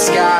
Sky.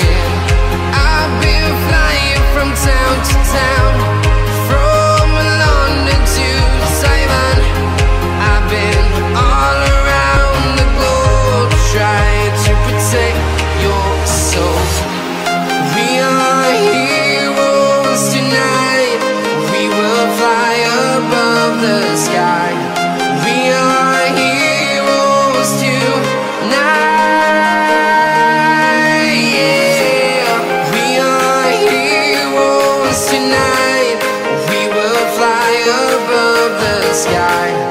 Tonight. We will fly above the sky.